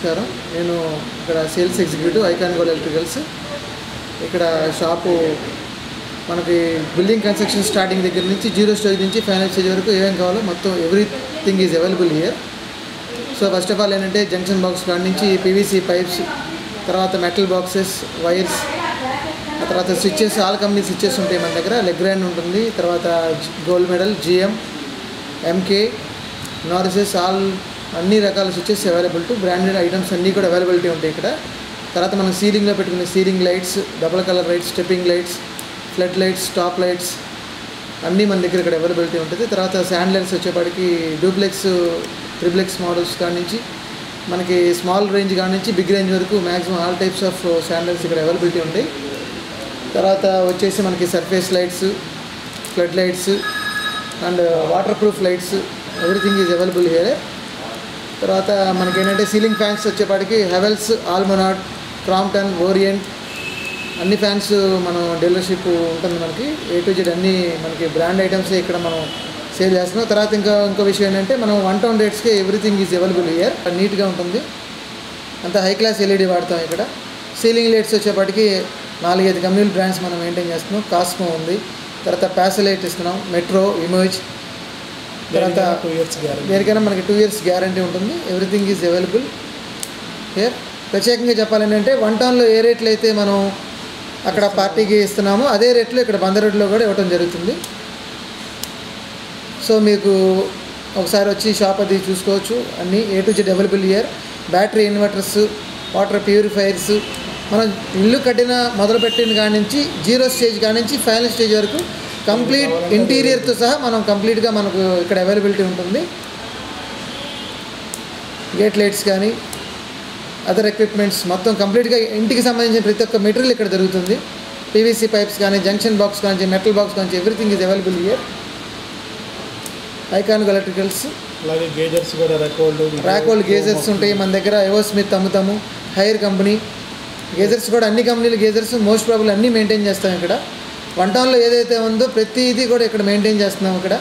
నమస్కారం. నేను ఇక్కడ sales executive icon gold electricals. ఇక్కడ షాపు మనకి బిల్డింగ్ కన్స్ట్రక్షన్ స్టార్టింగ్ దగ్గర నుంచి జీరో స్టేజ్ నుంచి ఫైనల్ స్టేజ్ వరకు ఏమేమి కావాలో మొత్తం everything is available here. So first of all ఏంటంటే జంక్షన్ బాక్స్ కాడి నుంచి పీవీసీ పైప్స్ తర్వాత మెటల్ బాక్సెస్ వైర్స్ ఆ తర్వాత స్విచ్చెస్ ఆల్ కంపెనీ స్విచ్చెస్ ఉంటాయి మన దగ్గర. లెగ్ ఉంటుంది తర్వాత gold medal G M M K నారిసెస్ all అన్ని రకాల switches available to branded items అన్నీ కూడా అవైలబిలిటీ ఉంటాయి ఇక్కడ. తర్వాత మనం సీలింగ్లో పెట్టుకునే ceiling lights double colour lights stepping lights flood lights top lights అన్నీ మన దగ్గర ఇక్కడ అవైలబిలిటీ ఉంటుంది. తర్వాత శాండ్ లైట్స్ వచ్చేపాటికి డూప్లెక్స్ త్రిప్లెక్స్ మోడల్స్ కాడి నుంచి మనకి స్మాల్ రేంజ్ కాడి నుంచి బిగ్ రేంజ్ వరకు maximum all types of sand lights ఇక్కడ అవైలబిలిటీ ఉంటాయి. తర్వాత వచ్చేసి మనకి surface lights flood lights and waterproof lights everything is available here తర్వాత మనకి ఏంటంటే సీలింగ్ ఫ్యాన్స్ వచ్చేపాటికి హెవెల్స్ ఆల్మనాడ్ క్రాంప్టన్ ఓరియంట్ అన్ని ఫ్యాన్స్ మనం డీలర్షిప్ ఉంటుంది మనకి. ఏ టు జెడ్ అన్ని మనకి బ్రాండ్ ఐటమ్స్ ఇక్కడ మనం సేల్ చేస్తున్నాం. తర్వాత ఇంకా ఇంకో విషయం ఏంటంటే మనం వన్ టౌన్ రేట్స్కి ఎవ్రీథింగ్ ఈజ్ అవైలబుల్ ఇయర్ నీట్గా ఉంటుంది. అంత హై క్లాస్ ఎల్ఈడి వాడతాం ఇక్కడ. సీలింగ్ లైట్స్ వచ్చేపాటికి నాలుగైదు కంపెనీల బ్రాండ్స్ మనం మెయింటైన్ చేస్తున్నాం. కాస్మో ఉంది. తర్వాత ప్యాసలైట్ ఇస్తున్నాం. మెట్రో ఇమేజ్ తర్వాత టూ ఇయర్స్ గ్యారెంటీ దేనికైనా మనకి టూ ఇయర్స్ గ్యారంటీ ఉంటుంది. ఎవ్రీథింగ్ ఈజ్ అవైలబుల్ హియర్ ప్రత్యేకంగా చెప్పాలంటే వన్ టౌన్లో ఏ రేట్లు అయితే మనం అక్కడ పార్టీకి ఇస్తున్నామో అదే రేట్లో ఇక్కడ బందరోడ్లో కూడా ఇవ్వడం జరుగుతుంది. సో మీకు ఒకసారి వచ్చి షాప్ అది చూసుకోవచ్చు. అన్నీ A to Z available here battery inverters water purifiers మనం ఇల్లు కట్టిన మొదలుపెట్టిన కాడి నుంచి జీరో స్టేజ్ కాడి నుంచి ఫైనల్ స్టేజ్ వరకు కంప్లీట్ ఇంటీరియర్తో సహా మనం కంప్లీట్గా మనకు ఇక్కడ అవైలబిలిటీ ఉంటుంది. గేట్ లైట్స్ కానీ అదర్ ఎక్విప్మెంట్స్ మొత్తం కంప్లీట్గా ఇంటికి సంబంధించిన ప్రతి ఒక్క మెటీరియల్ ఇక్కడ దొరుకుతుంది. పీవీసీ పైప్స్ కానీ జంక్షన్ బాక్స్ కానీ మెటల్ బాక్స్ కానీ everything is available here Icon Electricals. అలాగే గేజర్స్ కూడా ర్యాకోల్డ్ గేజర్స్ ఉంటాయి మన దగ్గర. ఎవో స్మిత్ అమ్ముతాము హైర్ కంపెనీ. గేజర్స్ కూడా అన్ని కంపెనీలు గేజర్స్ మోస్ట్ ప్రాబుల్ అన్నీ మెయింటైన్ చేస్తాం ఇక్కడ. వన్ టౌన్లో ఏదైతే ఉందో ప్రతిదీ కూడా ఇక్కడ మెయింటైన్ చేస్తున్నాం ఇక్కడ.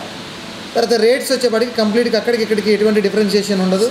తర్వాత రేట్స్ వచ్చేప్పటికి కంప్లీట్గా అక్కడికి ఇక్కడికి ఎటువంటి డిఫరెన్షియేషన్ ఉండదు.